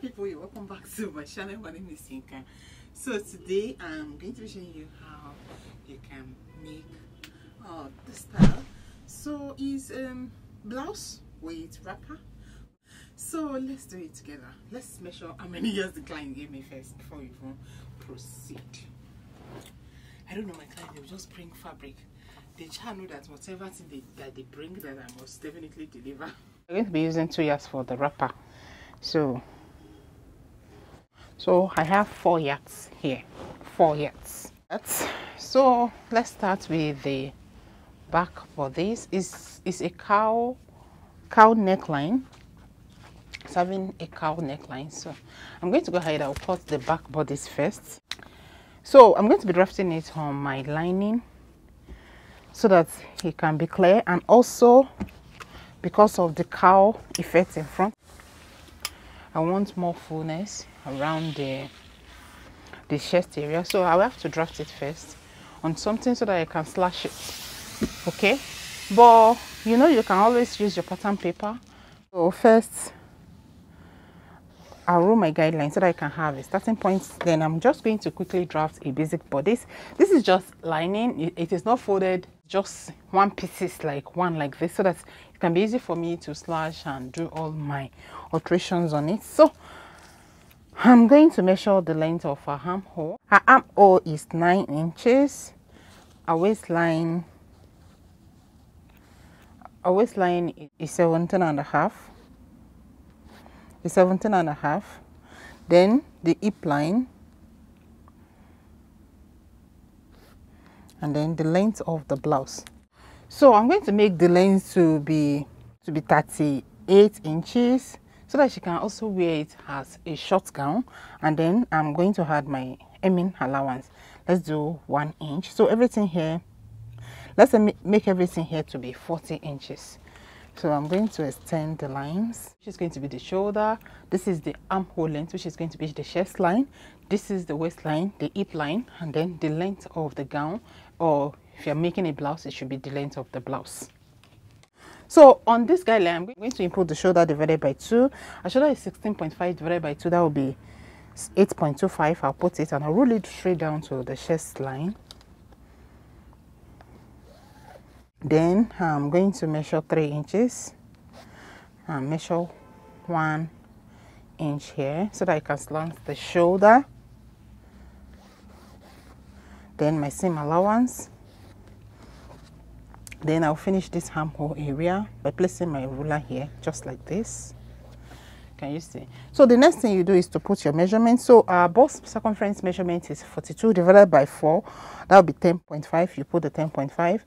people welcome back to my channel. My name is Yinka. So today I'm going to be showing you how you can make uh, the style. So is um blouse with wrapper. So let's do it together. Let's measure how many years the client gave me first before we even proceed. I don't know my client they will just bring fabric. They try know that whatever thing they, that they bring that I must definitely deliver. I'm going to be using two yards for the wrapper. So so I have four yards here four yards so let's start with the back for this. Is is a cowl cowl neckline. It's having a cowl neckline. So I'm going to go ahead I'll cut the back bodice first. So I'm going to be drafting it on my lining so that it can be clear and also because of the cowl effect in front I want more fullness around the the chest area. So I will have to draft it first on something so that I can slash it okay? But you know you can always use your pattern paper. So first I'll rule my guidelines so that I can have a starting point. Then I'm just going to quickly draft a basic bodice this is just lining. It is not folded just one pieces like one like this so that it can be easy for me to slash and do all my alterations on it. So I'm going to measure the length of her armhole her armhole is 9 inches. Her waistline our waistline is 17 and a half. Is 17 and a half. Then the hip line. And then the length of the blouse. So i'm going to make the length to be to be 38 inches so that she can also wear it as a short gown. And then i'm going to add my hemming allowance. Let's do one inch. So everything here let's make everything here to be 40 inches. So i'm going to extend the lines which is going to be the shoulder. This is the armhole length which is going to be the chest line. This is the waistline the hip line and then the length of the gown. Or if you're making a blouse it should be the length of the blouse so on this guideline i'm going to input the shoulder divided by 2 a shoulder is 16.5 divided by 2 that will be 8.25 i'll put it and i'll roll it straight down to the chest line. Then i'm going to measure 3 inches. And measure 1 inch here so that i can slant the shoulder. Then my seam allowance then I'll finish this armhole area by placing my ruler here just like this can you see so the next thing you do is to put your measurement so our bust circumference measurement is 42 divided by 4 that will be 10.5 you put the 10.5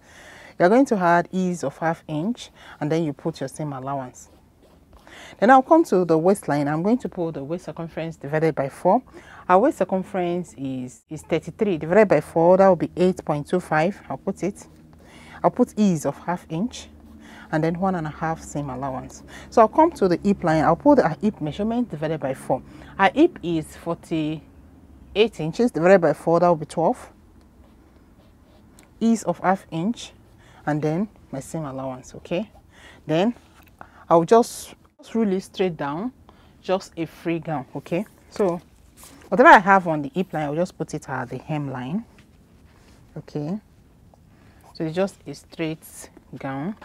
you're going to add ease of half inch and then you put your seam allowance then I'll come to the waistline. I'm going to put the waist circumference divided by 4. Our waist circumference is, is 33 divided by 4. That will be 8.25. I'll put it. I'll put ease of half inch and then one and a half seam allowance. So I'll come to the hip line. I'll put the hip measurement divided by 4. Our hip is 48 inches divided by 4. That will be 12. Ease of half inch and then my seam allowance. Okay. Then I'll just just really straight down just a free gown okay so whatever i have on the hip line i'll just put it at the hemline okay so it's just a straight gown.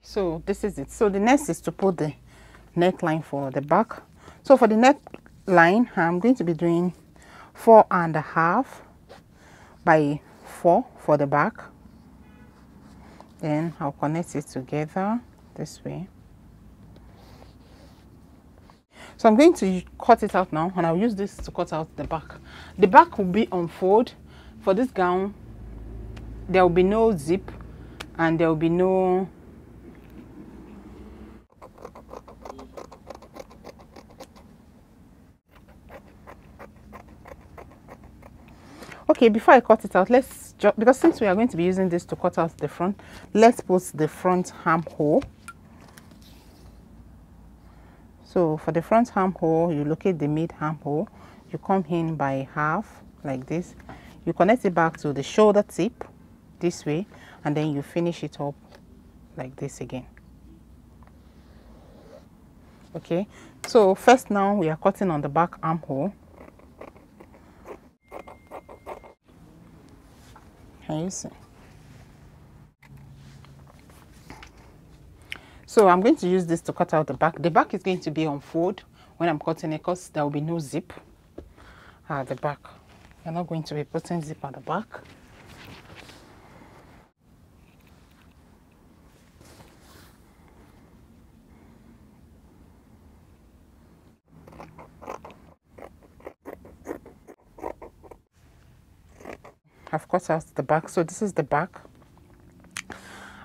So this is it. So the next is to put the neckline for the back. So for the neckline, I'm going to be doing four and a half by four for the back. Then I'll connect it together this way. So I'm going to cut it out now and I'll use this to cut out the back. The back will be on fold. For this gown, there will be no zip and there will be no okay before i cut it out let's because since we are going to be using this to cut out the front let's put the front armhole so for the front armhole you locate the mid armhole you come in by half like this. You connect it back to the shoulder tip this way and then you finish it up like this again. Okay? So first now we are cutting on the back armhole can you see so i'm going to use this to cut out the back. The back is going to be on fold. When i'm cutting it because there will be no zip at the back. You're not going to be putting zip at the back I've out the back. So this is the back.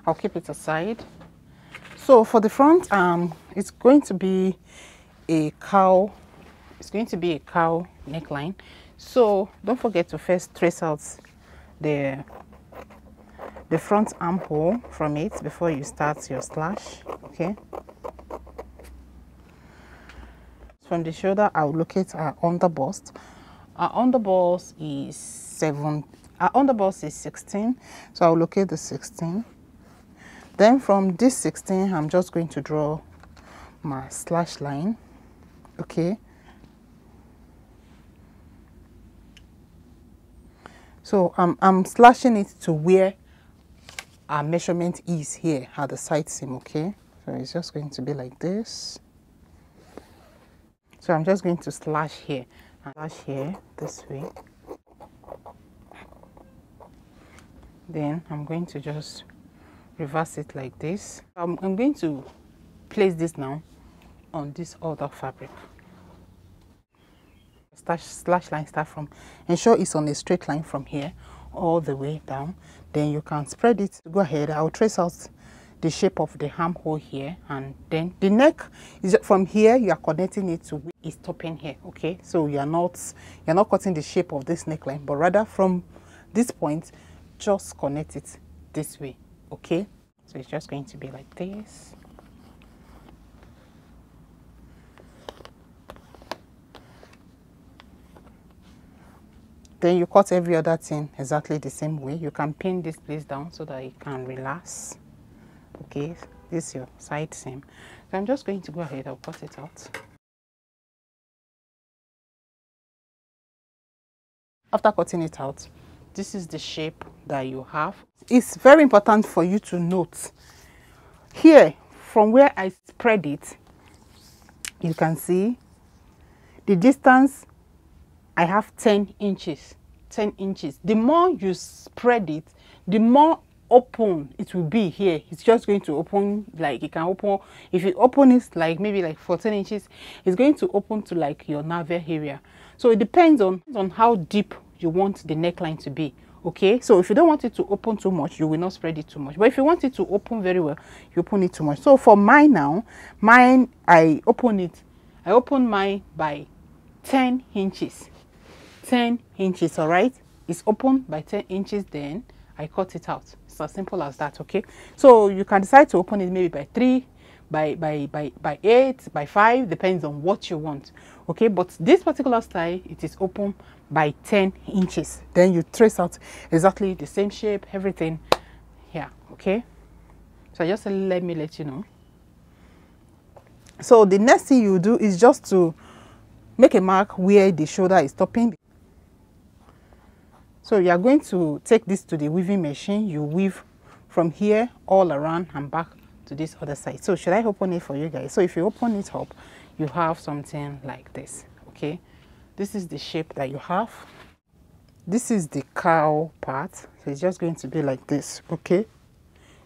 I'll keep it aside. So for the front um it's going to be a cowl it's going to be a cowl neckline. So don't forget to first trace out the the front armhole from it before you start your slash okay? From the shoulder I'll locate our underbust. Our underbust is 7 our underbust is 16 so I'll locate the 16 then from this 16 I'm just going to draw my slash line okay? So I'm, I'm slashing it to where our measurement is here at the side seam okay? So it's just going to be like this. So I'm just going to slash here. Slash here this way then I'm going to just reverse it like this. I'm, I'm going to place this now on this other fabric. Slash, slash line start from ensure it's on a straight line from here all the way down. Then you can spread it. Go ahead. I'll trace out the shape of the armhole here and then the neck is from here you are connecting it to is stopping here okay? So you're not you're not cutting the shape of this neckline but rather from this point just connect it this way okay? So it's just going to be like this. Then you cut every other thing exactly the same way. You can pin this place down so that it can relax okay? This is your side seam. So i'm just going to go ahead i'll cut it out. After cutting it out this is the shape that you have. It's very important for you to note. Here from where I spread it you can see the distance I have 10 inches 10 inches. The more you spread it the more open it will be here. It's just going to open like it can open if you open it like maybe like 14 inches it's going to open to like your navel area. So it depends on on how deep you want the neckline to be okay? So if you don't want it to open too much you will not spread it too much. But if you want it to open very well you open it too much. So for mine now mine i open it i open mine by 10 inches. 10 inches all right? It's open by 10 inches then i cut it out. It's as simple as that okay? So you can decide to open it maybe by three by by by by eight by five depends on what you want okay? But this particular style it is open by 10 inches. Then you trace out exactly the same shape everything here okay? So just let me let you know. So the next thing you do is just to make a mark where the shoulder is stopping. So you are going to take this to the weaving machine. You weave from here all around and back to this other side. So should i open it for you guys? So if you open it up you have something like this okay? This is the shape that you have. This is the cowl part. So it's just going to be like this okay?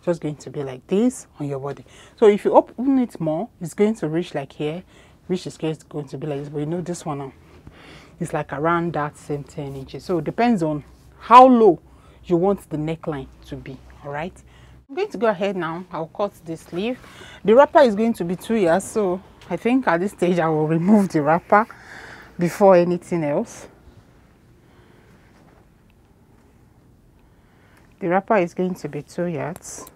Just going to be like this on your body. So if you open it more it's going to reach like here which is going to be like this. But you know this one now it's like around that same 10 inches. So it depends on how low you want the neckline to be all right i'm going to go ahead now i'll cut the sleeve the wrapper is going to be two years so i think at this stage i will remove the wrapper before anything else. The wrapper is going to be two yards.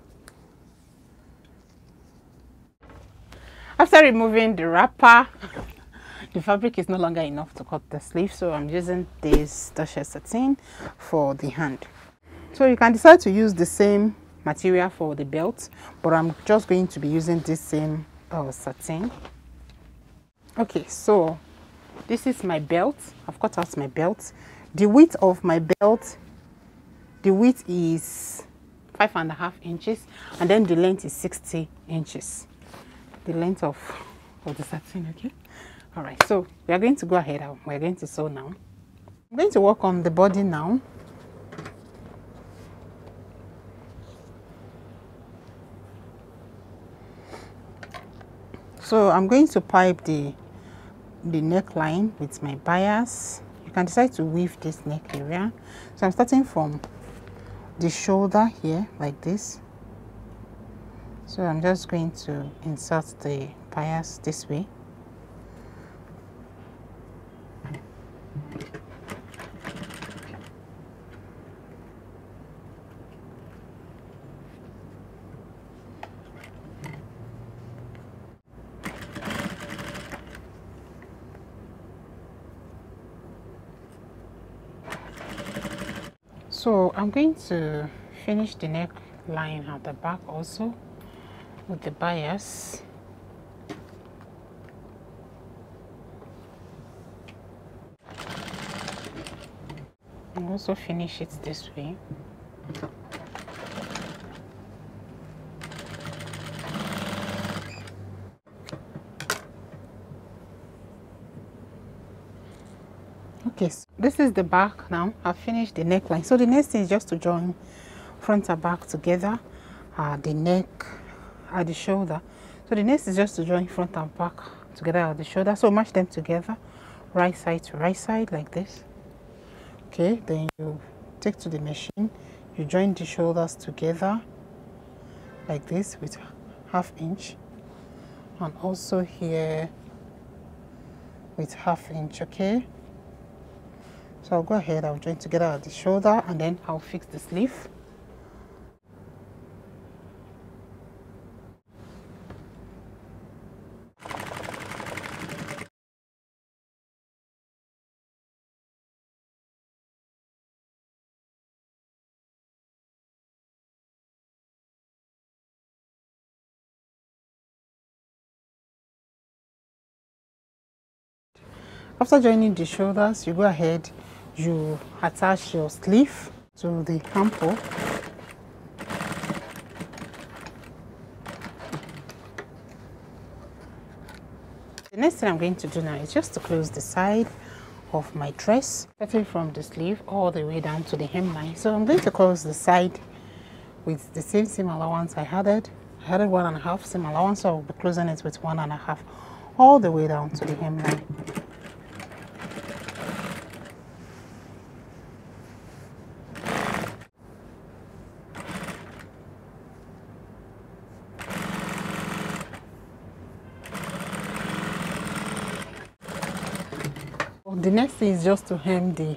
After removing the wrapper, the fabric is no longer enough to cut the sleeve so i'm using this duchess satin for the hand so you can decide to use the same material for the belt but i'm just going to be using this same uh, satin. Okay so this is my belt. I've cut out my belt. The width of my belt the width is five and a half inches and then the length is 60 inches. The length of of the satin okay? All right so we are going to go ahead we're going to sew now. I'm going to work on the body now so i'm going to pipe the the neckline with my bias. You can decide to weave this neck area. So i'm starting from the shoulder here like this. So i'm just going to insert the bias this way so I'm going to finish the neck line at the back also with the bias. And also finish it this way. Okay so this is the back now. I've finished the neckline. So the next thing is just to join front and back together uh, the neck at the shoulder. So the next is just to join front and back together at the shoulder. So match them together right side to right side like this. Okay then you take to the machine. You join the shoulders together like this with half inch. And also here with half inch okay so I'll go ahead I'll join together at the shoulder and then I'll fix the sleeve. After joining the shoulders, you go ahead, you attach your sleeve to the hamper. The next thing I'm going to do now is just to close the side of my dress, starting from the sleeve all the way down to the hemline. So I'm going to close the side with the same seam allowance I added. I added one and a half seam allowance, so I'll be closing it with one and a half all the way down to the hemline. the next thing is just to hem the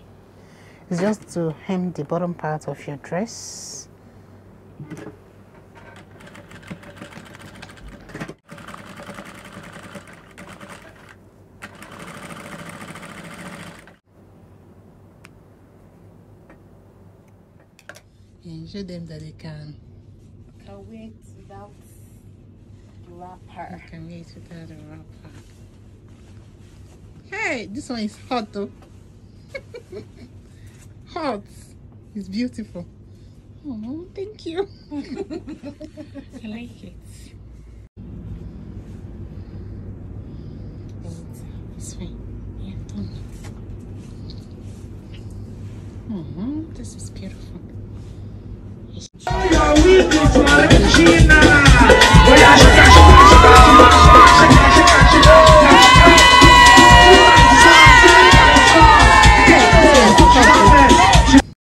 is just to hem the bottom part of your dress. And show them that they can. Can wait without wrapper. can wait without a wrapper Hey, this one is hot though. hot. It's beautiful. Oh, thank you. I like it. It's fine. Yeah, done Oh, mm-hmm. this is beautiful.